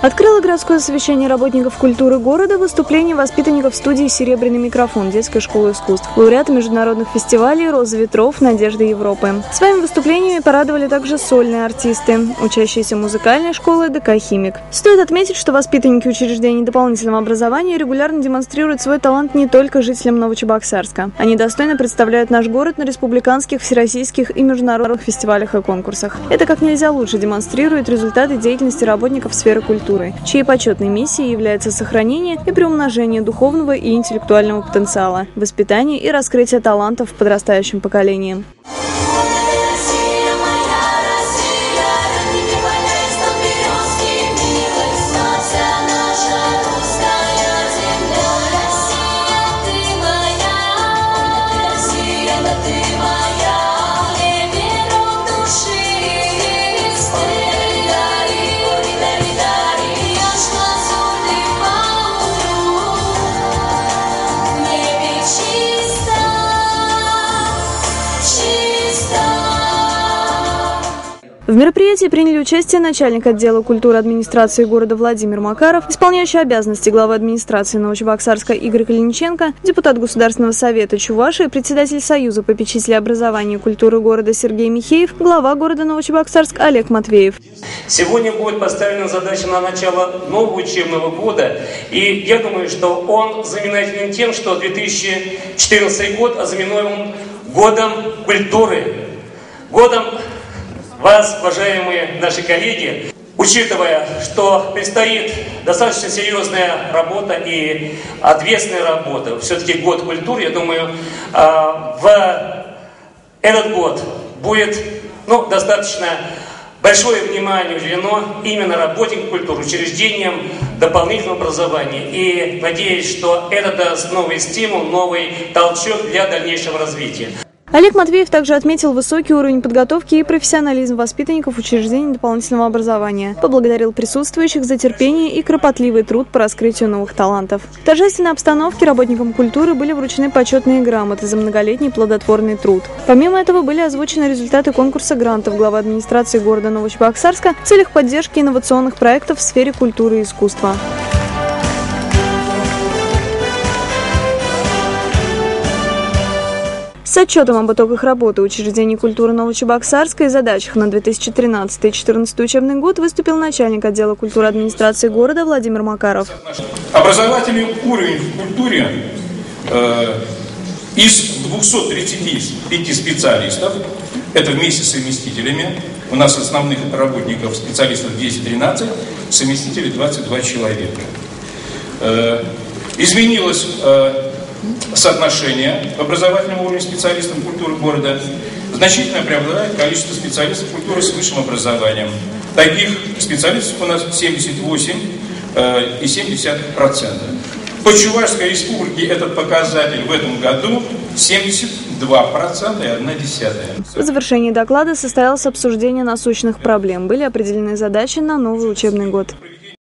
Открыло городское совещание работников культуры города выступление воспитанников студии «Серебряный микрофон» детской школы искусств, лауреаты международных фестивалей «Роза ветров», «Надежда Европы». Своими выступлениями порадовали также сольные артисты, учащиеся музыкальной школы ДК «Химик». Стоит отметить, что воспитанники учреждений дополнительного образования регулярно демонстрируют свой талант не только жителям Новочебоксарска. Они достойно представляют наш город на республиканских, всероссийских и международных фестивалях и конкурсах. Это как нельзя лучше демонстрирует результаты деятельности работников сферы культуры культуры, чьей почетной миссией является сохранение и приумножение духовного и интеллектуального потенциала, воспитание и раскрытие талантов в подрастающем В мероприятии приняли участие начальник отдела культуры администрации города Владимир Макаров, исполняющий обязанности главы администрации Новочебоксарска Игорь Калиниченко, депутат Государственного совета Чувашии, председатель Союза попечителей образования и культуры города Сергей Михеев, глава города Новочебоксарск Олег Матвеев. Сегодня будет поставлена задача на начало нового учебного года, и я думаю, что он знаменателен тем, что 2014 год ознаменуем годом культуры, годом вас, уважаемые наши коллеги, учитывая, что предстоит достаточно серьезная работа и ответственная работа, все-таки год культуры, я думаю, а, в этот год будет ну, достаточно большое внимание уделено именно работе культуры, учреждениям дополнительного образования. И надеюсь, что это даст новый стимул, новый толчок для дальнейшего развития. Олег Матвеев также отметил высокий уровень подготовки и профессионализм воспитанников учреждений дополнительного образования. Поблагодарил присутствующих за терпение и кропотливый труд по раскрытию новых талантов. В торжественной обстановке работникам культуры были вручены почетные грамоты за многолетний плодотворный труд. Помимо этого были озвучены результаты конкурса грантов главы администрации города Новочебоксарска в целях поддержки инновационных проектов в сфере культуры и искусства. С отчетом об итогах работы учреждений культуры Новочебоксарска и задачах на 2013-2014 учебный год выступил начальник отдела культуры администрации города Владимир Макаров. Образовательный уровень в культуре э, из 235 специалистов, это вместе с совместителями, у нас основных работников, специалистов 213, совместителей 22 человека. Э, изменилось э, соотношение образовательного уровня специалистов культуры города значительно преобладает количество специалистов культуры с высшим образованием. Таких специалистов у нас 78 э, и 70%. По Чувашской республике этот показатель в этом году 72% и 1 десятая. В завершении доклада состоялось обсуждение насущных проблем. Были определены задачи на новый учебный год.